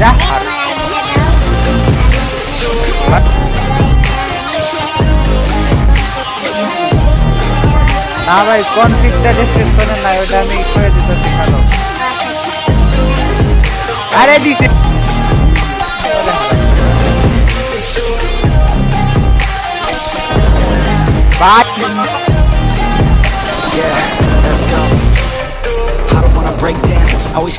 যা না ভাই কনফিগটা ডিসক্রিপশনে নাই ওটা আমি করে দিতে শেখালো আরে দিতে but Yeah,